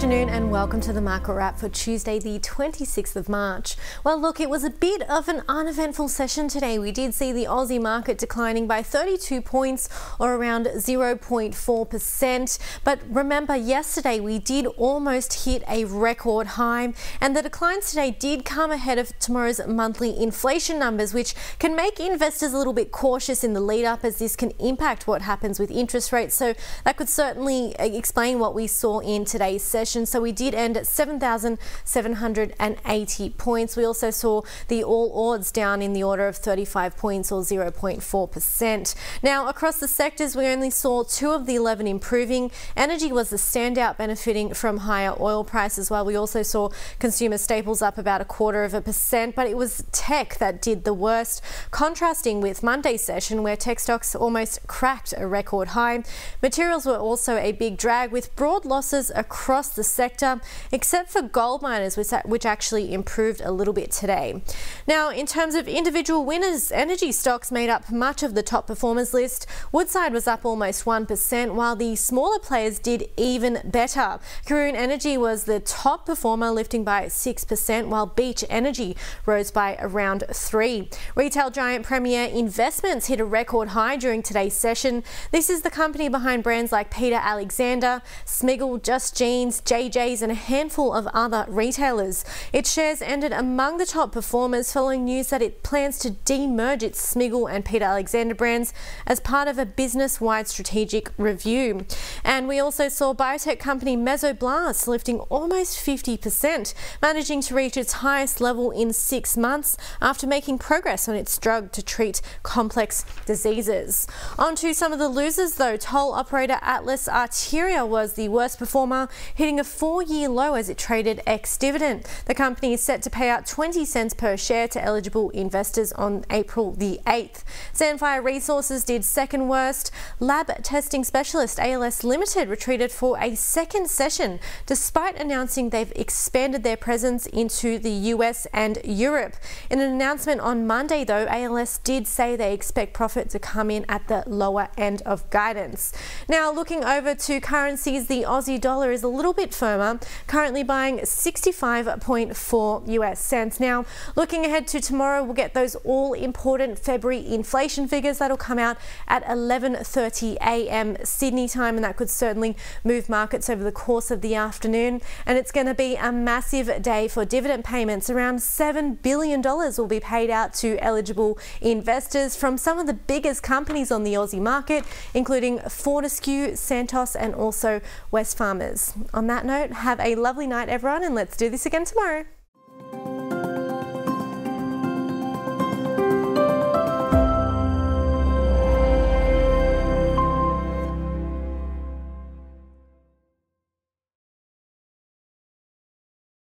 afternoon and welcome to the market wrap for Tuesday the 26th of March. Well look it was a bit of an uneventful session today. We did see the Aussie market declining by 32 points or around 0.4% but remember yesterday we did almost hit a record high and the declines today did come ahead of tomorrow's monthly inflation numbers which can make investors a little bit cautious in the lead up as this can impact what happens with interest rates so that could certainly uh, explain what we saw in today's session. So we did end at 7,780 points. We also saw the All Ords down in the order of 35 points or 0.4%. Now, across the sectors, we only saw two of the 11 improving. Energy was the standout, benefiting from higher oil prices, while we also saw consumer staples up about a quarter of a percent, but it was tech that did the worst, contrasting with Monday's session where tech stocks almost cracked a record high. Materials were also a big drag with broad losses across the sector, except for gold miners, which actually improved a little bit today. Now, in terms of individual winners, energy stocks made up much of the top performers list. Woodside was up almost 1%, while the smaller players did even better. Karoon Energy was the top performer, lifting by 6%, while Beach Energy rose by around 3 Retail giant Premier Investments hit a record high during today's session. This is the company behind brands like Peter Alexander, Smiggle, Just Jeans, JJ's and a handful of other retailers. Its shares ended among the top performers following news that it plans to demerge its Smiggle and Peter Alexander brands as part of a business-wide strategic review. And we also saw biotech company Mesoblast lifting almost 50%, managing to reach its highest level in six months after making progress on its drug to treat complex diseases. On to some of the losers though. Toll operator Atlas Arteria was the worst performer, hitting a four-year low as it traded ex-dividend. The company is set to pay out 20 cents per share to eligible investors on April the 8th. Sandfire Resources did second worst. Lab testing specialist ALS Limited retreated for a second session despite announcing they've expanded their presence into the US and Europe. In an announcement on Monday though, ALS did say they expect profit to come in at the lower end of guidance. Now looking over to currencies, the Aussie dollar is a little bit firmer, currently buying 65.4 US cents. Now, looking ahead to tomorrow, we'll get those all important February inflation figures that'll come out at 11:30 a.m. Sydney time, and that could certainly move markets over the course of the afternoon. And it's going to be a massive day for dividend payments. Around $7 billion will be paid out to eligible investors from some of the biggest companies on the Aussie market, including Fortescue, Santos, and also Wesfarmers. On that note, have a lovely night, everyone, and let's do this again tomorrow.